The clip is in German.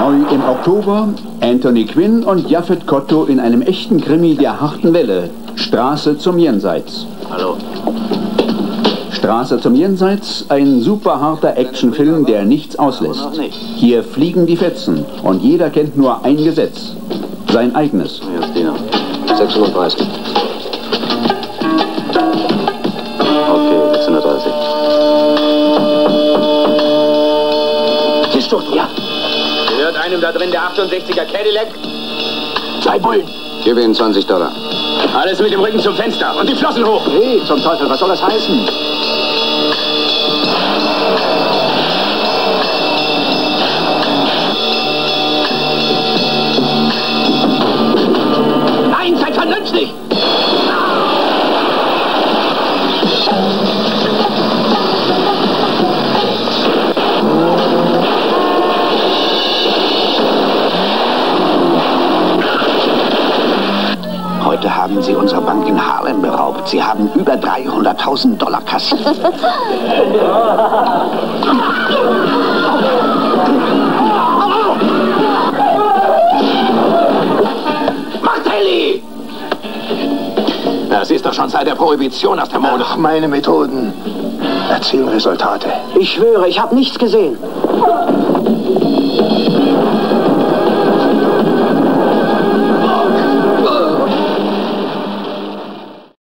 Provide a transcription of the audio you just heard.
Neu im Oktober Anthony Quinn und Jaffet Kotto in einem echten Krimi der harten Welle. Straße zum Jenseits. Hallo. Straße zum Jenseits, ein super harter Actionfilm, der nichts auslässt. Hier fliegen die Fetzen und jeder kennt nur ein Gesetz. Sein eigenes. Dina. 630. einem da drin der 68er Cadillac? Zwei Bullen. Gib ihnen 20 Dollar. Alles mit dem Rücken zum Fenster und die Flossen hoch. Hey, zum Teufel, was soll das heißen? Nein, seid vernünftig! Heute haben Sie unsere Bank in Harlem beraubt. Sie haben über 300.000 Dollar kassiert. Martelli! Das ist doch schon seit der Prohibition aus der Mode. Ach, meine Methoden erzielen Resultate. Ich schwöre, ich habe nichts gesehen.